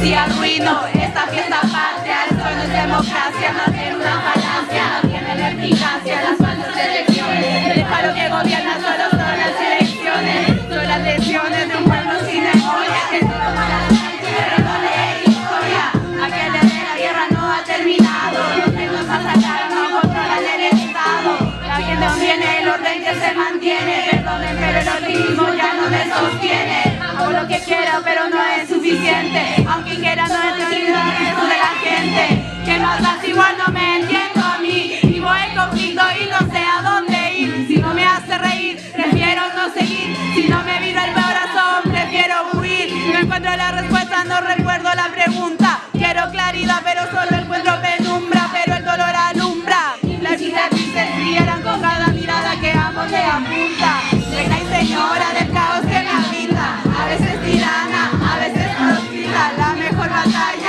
violencia, arruino esta fiesta patria, esto no es democracia, más no una no es suficiente de la gente. Que da si igual no me entiendo a mí, vivo el conflicto y no sé a dónde ir. Si no me hace reír, prefiero no seguir. Si no me viro el corazón, prefiero huir. No encuentro la respuesta, no recuerdo la pregunta. La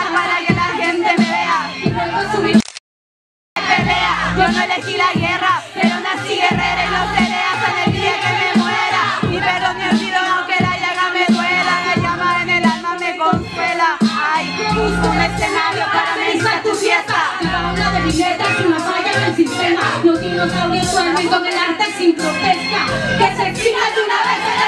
salgo para que la gente me vea y pelea. Yo no elegí la guerra, pero nací guerrera y lo seré hasta el día que me muera. Mi perdón me olvido aunque la llaga me duela, la llama en el alma me consuela. Ay, busco un escenario para amenizar tu fiesta. Cada una de mis letras una falla en el sistema. Los dinosaurios duermen con el arte sin protesta. Que se exija de una vez